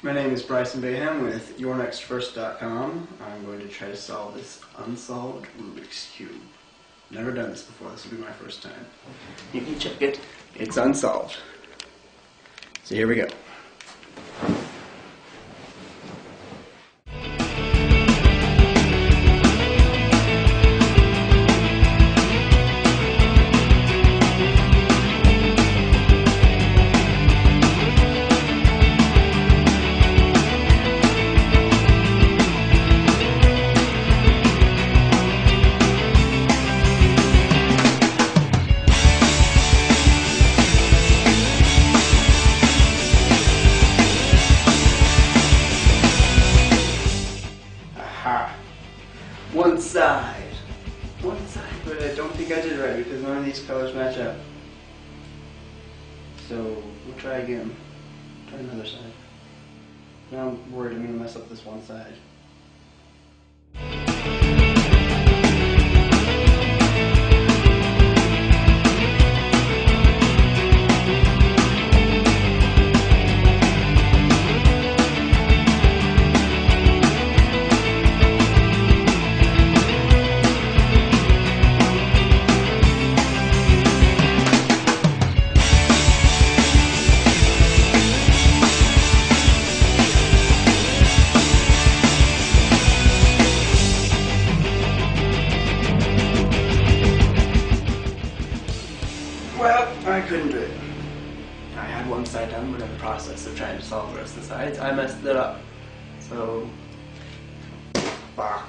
My name is Bryson Bayham with YourNextFirst.com. I'm going to try to solve this unsolved Rubik's Cube. Never done this before, this will be my first time. You can check it, it's unsolved. So here we go. One side. One side, but I don't think I did it right because none of these colors match up. So we'll try again. Try another side. Now I'm worried I'm gonna mess up this one side. Well, I couldn't do it. I had one side done, but in the process of trying to solve the rest of the sides, I messed it up. So, bah.